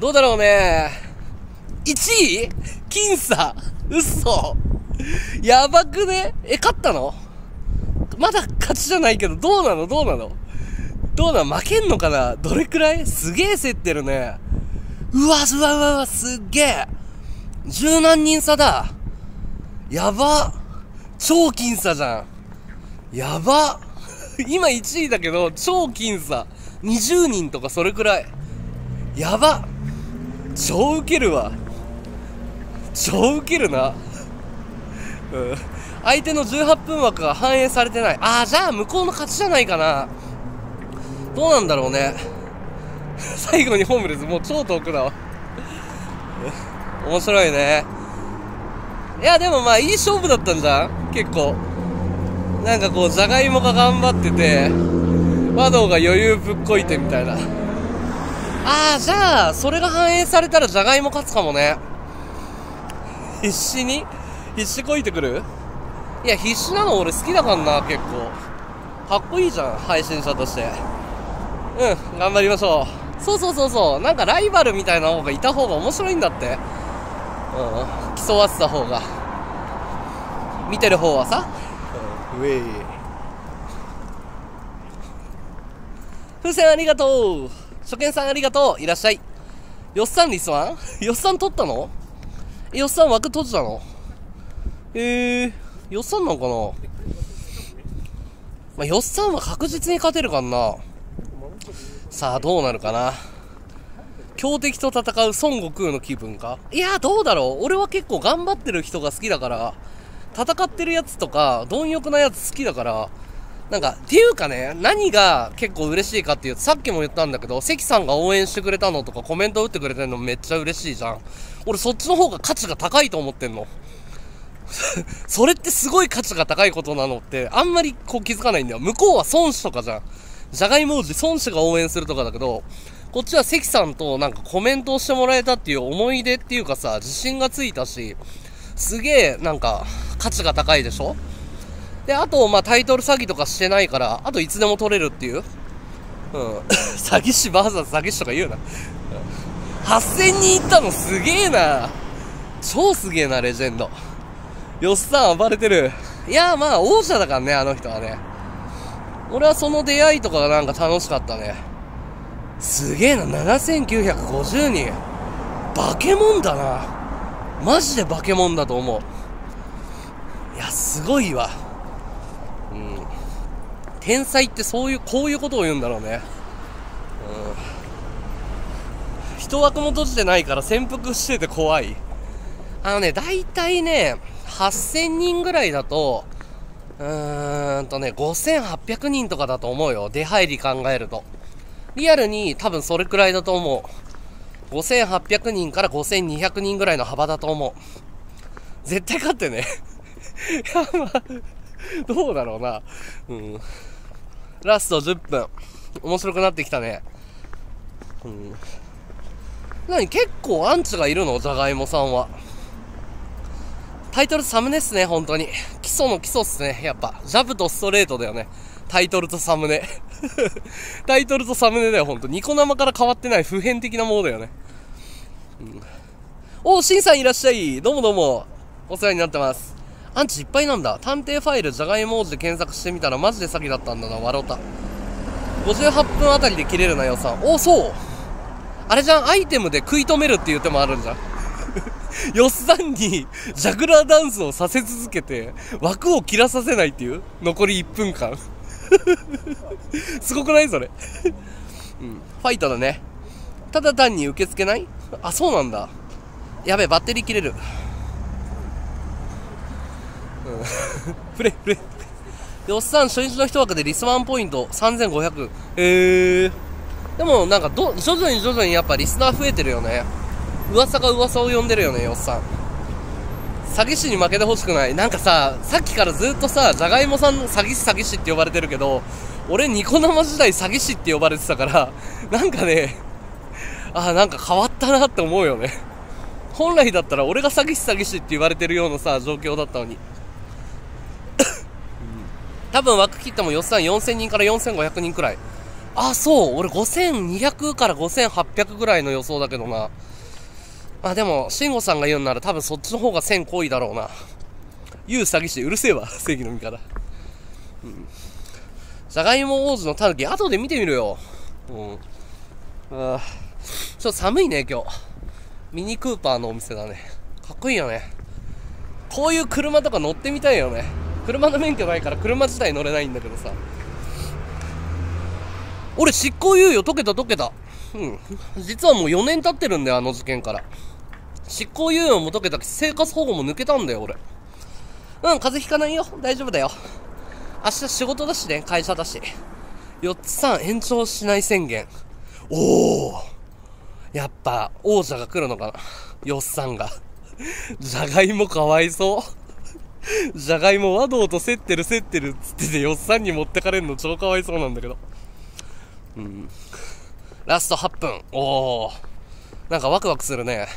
どうだろうね。1位？僅差嘘やばくね？え、勝ったの？まだ勝ちじゃないけど、どうなの？どうなの？どうなの？負けんのかな？どれくらい？すげえ競ってるね。うわ、うわ、うわ、うわ、すっげえ。十何人差だ。やば。超僅差じゃん。やば。今1位だけど、超僅差。20人とかそれくらい。やば。超ウケるわ。超ウケるな。うん。相手の18分枠が反映されてない。ああ、じゃあ向こうの勝ちじゃないかな。どうなんだろうね。最後にホームレス、もう超遠くだわ。面白いね。いや、でもまあいい勝負だったんじゃん結構。なんかこう、じゃがいもが頑張ってて、和道が余裕ぶっこいてみたいな。ああ、じゃあ、それが反映されたらじゃがいも勝つかもね。必死に？必死こいてくる？いや、必死なの俺好きだからな、結構。かっこいいじゃん、配信者として。うん、頑張りましょう。そうそうそうそう。なんかライバルみたいな方がいた方が面白いんだって。うん、競わせた方が。見てる方はさ。うん、ウェイ。風船ありがとう。初見さんありがとう。いらっしゃい。よっさんリスワンよっさん取ったの？え、よっさん枠閉じたの？えー、よっさんなんかな？まあ、よっさんは確実に勝てるかな。さあ、どうなるかな？強敵と戦う孫悟空の気分か？いや、どうだろう。俺は結構頑張ってる人が好きだから、戦ってるやつとか、貪欲なやつ好きだから、なんか、っていうかね、何が結構嬉しいかっていうと、さっきも言ったんだけど、関さんが応援してくれたのとかコメント打ってくれてるのめっちゃ嬉しいじゃん。俺そっちの方が価値が高いと思ってんの。それってすごい価値が高いことなのって、あんまりこう気づかないんだよ。向こうは孫子とかじゃん。じゃがいも王子孫子が応援するとかだけど、こっちは関さんとなんかコメントをしてもらえたっていう思い出っていうかさ、自信がついたし、すげえなんか価値が高いでしょ？で、あと、まあ、タイトル詐欺とかしてないから、あといつでも取れるっていう。うん。詐欺師 VS 詐欺師とか言うな。8000人いったのすげえな。超すげえな、レジェンド。よっさん暴れてる。いや、まあ、王者だからね、あの人はね。俺はその出会いとかがなんか楽しかったね。すげえな、7950人。化け物だな。マジで化け物だと思う。や、すごいわ。うん。天才ってそういう、こういうことを言うんだろうね。うん。一枠も閉じてないから潜伏してて怖い。あのね、大体ね、8000人ぐらいだと、うーんとね、5800人とかだと思うよ。出入り考えると。リアルに多分それくらいだと思う。5800人から5200人ぐらいの幅だと思う。絶対勝ってね。や、まあ、どうだろうな。うん。ラスト10分。面白くなってきたね。うん。何結構アンチがいるの？じゃがいもさんは。タイトルサムネっすね、本当に。基礎の基礎っすね、やっぱ。ジャブとストレートだよね。タイトルとサムネ。タイトルとサムネだよ、ほんと。ニコ生から変わってない普遍的なものだよね。うん。おシンさんいらっしゃい。どうもどうも。お世話になってます。アンチいっぱいなんだ。探偵ファイル、じゃがいも文字で検索してみたらマジで詐欺だったんだな、笑った。58分あたりで切れるな、予算。お、そうあれじゃん、アイテムで食い止めるっていう手もあるんじゃん。よっさんに、ジャグラーダンスをさせ続けて、枠を切らさせないっていう残り1分間。すごくないそれ？うん。ファイトだね。ただ単に受け付けない？あ、そうなんだ。やべえ、バッテリー切れる。うん。フレ、フレ。よっさん、初日の一枠でリスワンポイント3500。へえー。でも、なんかど、徐々に徐々にやっぱリスナー増えてるよね。噂が噂を呼んでるよね、よっさん。詐欺師に負けてほしくない。なんかさ、さっきからずっとさ、じゃがいもさんの詐欺師詐欺師って呼ばれてるけど、俺ニコ生時代詐欺師って呼ばれてたから、なんかね、あ、なんか変わったなって思うよね。本来だったら俺が詐欺師詐欺師って言われてるようなさ、状況だったのに。多分枠切っても予算4000人から4500人くらい。あ、そう。俺5200から5800ぐらいの予想だけどな。まあでも、慎吾さんが言うんなら多分そっちの方が1000濃いだろうな。言う詐欺師、うるせえわ、正義の味方。うん。じゃがいも王子のタヌキ、後で見てみるよ。うん。ちょっと寒いね、今日。ミニクーパーのお店だね。かっこいいよね。こういう車とか乗ってみたいよね。車の免許ないから車自体乗れないんだけどさ。俺執行猶予解けた解けた。うん。実はもう4年経ってるんだよ、あの事件から。執行猶予も解けたし、生活保護も抜けたんだよ、俺。うん、風邪ひかないよ。大丈夫だよ。明日仕事だしね、会社だし。4つさん延長しない宣言。おおやっぱ、王者が来るのかな。よっさんが。じゃがいもかわいそう。じゃがいも和道と競ってる競ってるっつってて、よっさんに持ってかれんの超かわいそうなんだけど。うん。ラスト8分。おおなんかワクワクするね。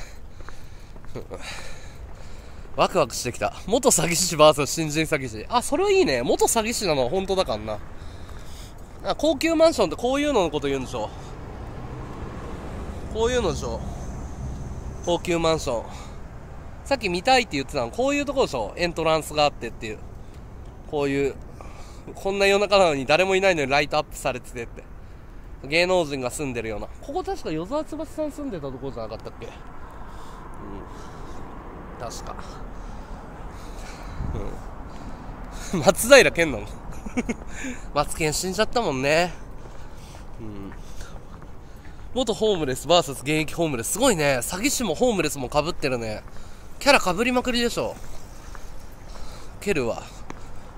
ワクワクしてきた。元詐欺師 VS 新人詐欺師。あ、それはいいね。元詐欺師なのは本当だからな。あ高級マンションってこういうののこと言うんでしょ。こういうのでしょ。高級マンション。さっき見たいって言ってたの、こういうとこでしょ？エントランスがあってっていう。こういう、こんな夜中なのに誰もいないのにライトアップされててって。芸能人が住んでるような。ここ確か与沢翼さん住んでたとこじゃなかったっけ？確か。うん。松平健なの？松健死んじゃったもんね。うん。元ホームレス VS 現役ホームレス。すごいね。詐欺師もホームレスも被ってるね。キャラ被りまくりでしょ。蹴るわ。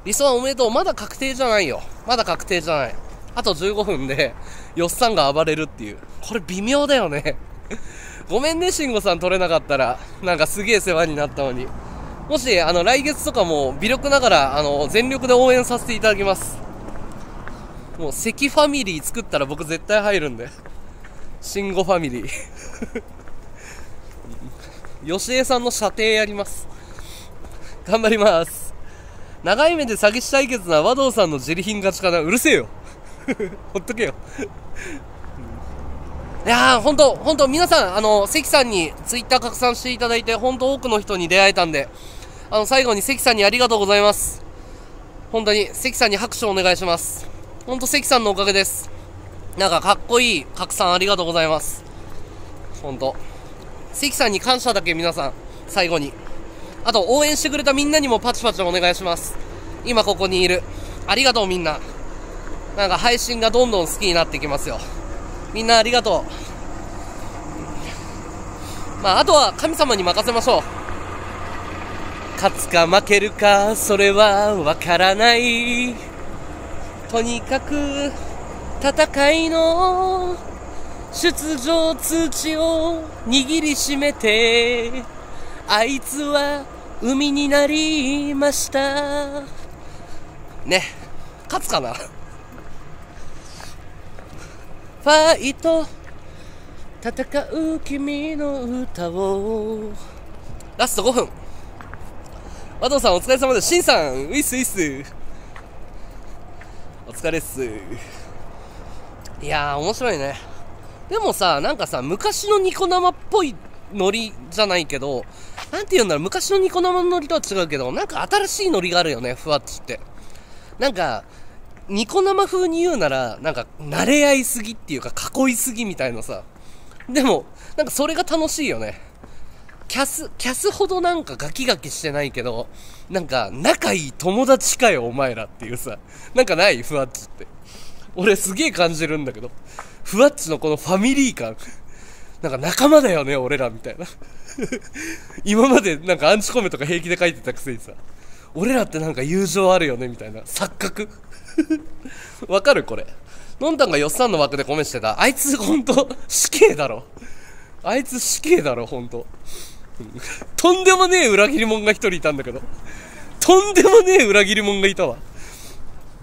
理想はおめでとう。まだ確定じゃないよ。まだ確定じゃない。あと15分で、よっさんが暴れるっていう。これ微妙だよね。ごめんね、慎吾さん取れなかったら。なんかすげえ世話になったのに。もし、あの、来月とかも微力ながら、あの、全力で応援させていただきます。もう、関ファミリー作ったら僕絶対入るんで。慎吾ファミリー。吉江さんの射程やります。頑張ります。長い目で詐欺師対決な和道さんの自利品勝ちかな。うるせえよ。ほっとけよ。いやー、ほんと、ほんと、皆さん、あの、関さんにツイッター拡散していただいて、ほんと多くの人に出会えたんで、あの、最後に関さんにありがとうございます。本当に、関さんに拍手をお願いします。ほんと関さんのおかげです。なんかかっこいい拡散ありがとうございます。ほんと。関さんに感謝だけ皆さん、最後に。あと、応援してくれたみんなにもパチパチお願いします。今ここにいる。ありがとうみんな。なんか配信がどんどん好きになってきますよ。みんなありがとう。まあ、あとは神様に任せましょう。勝つか負けるか、それはわからない。とにかく、戦いの出場通知を握りしめて、あいつは海になりました。ね、勝つかな？ファイト戦う君の歌を。ラスト5分。和藤さんお疲れ様です。しんさんウィスウィス。お疲れっす。いやー面白いね。でもさなんかさ昔のニコ生っぽいノリじゃないけどなんて言うんだろう昔のニコ生のノリとは違うけどなんか新しいノリがあるよねふわっちってなんかニコ生風に言うなら、なんか、慣れ合いすぎっていうか、囲いすぎみたいなさ。でも、なんかそれが楽しいよね。キャス、キャスほどなんかガキガキしてないけど、なんか、仲いい友達かよ、お前らっていうさ。なんかない？ふわっちって。俺すげえ感じるんだけど。ふわっちのこのファミリー感。なんか仲間だよね、俺ら、みたいな。今までなんかアンチコメとか平気で書いてたくせにさ。俺らってなんか友情あるよね、みたいな。錯覚。わかるこれ。のんたんがよっさんの枠でコメしてた。あいつほんと死刑だろ。あいつ死刑だろ、ほんと。とんでもねえ裏切り者が一人いたんだけど。とんでもねえ裏切り者がいたわ。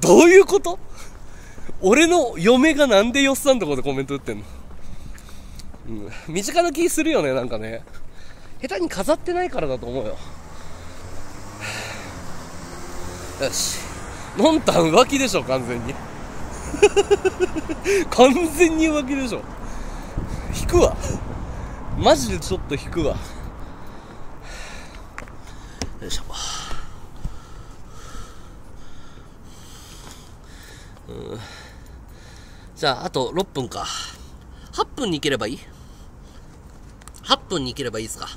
どういうこと？俺の嫁がなんでよっさんとこでコメント打ってんの？うん。身近な気するよね、なんかね。下手に飾ってないからだと思うよ。よし。のんたん浮気でしょ完全に 完全に浮気でしょ引くわマジでちょっと引くわよいしょうんじゃああと6分か8分に行ければいい ?8 分に行ければいいですか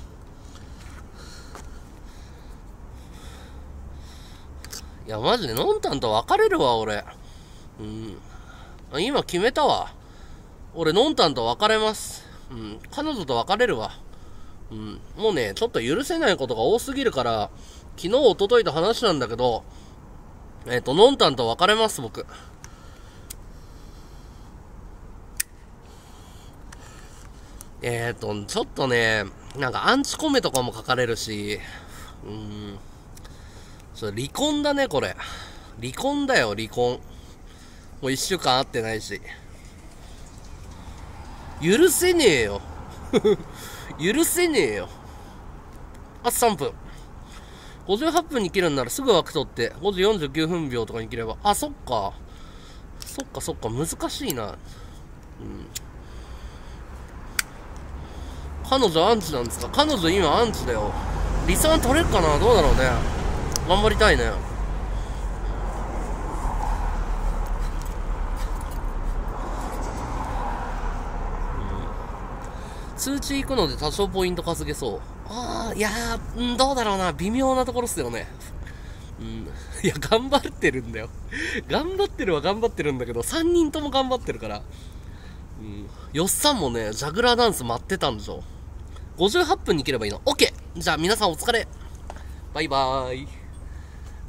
いや、マジで、のんたんと別れるわ、俺。うん。今決めたわ。俺、のんたんと別れます。うん。彼女と別れるわ。うん。もうね、ちょっと許せないことが多すぎるから、昨日、おとといと話なんだけど、えっ、ー、と、のんたんと別れます、僕。えっ、ー、と、ちょっとね、なんかアンチコメとかも書かれるし、うん。それ離婚だね、これ。離婚だよ、離婚。もう一週間会ってないし。許せねえよ。許せねえよ。あと3分。58分に切るんならすぐ枠取って、5時49分秒とかに切れば。あ、そっか。そっかそっか、難しいな。うん。彼女アンチなんですか？彼女今アンチだよ。リサン取れるかな？どうだろうね。頑張りたいね。通知行くので多少ポイント稼げそう。ああ、いやー、どうだろうな。微妙なところっすよね。うん。いや、頑張ってるんだよ。頑張ってるは頑張ってるんだけど、3人とも頑張ってるから。うん。よっさんもね、ジャグラーダンス待ってたんでしょ。58分に切ればいいの。OK! じゃあ皆さんお疲れバイバーイ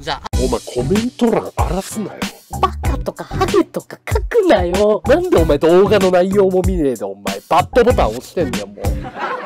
じゃあ。お前コメント欄荒らすなよ。バカとかハゲとか書くなよ。なんでお前動画の内容も見ねえでお前バッドボタン押してんだよもう。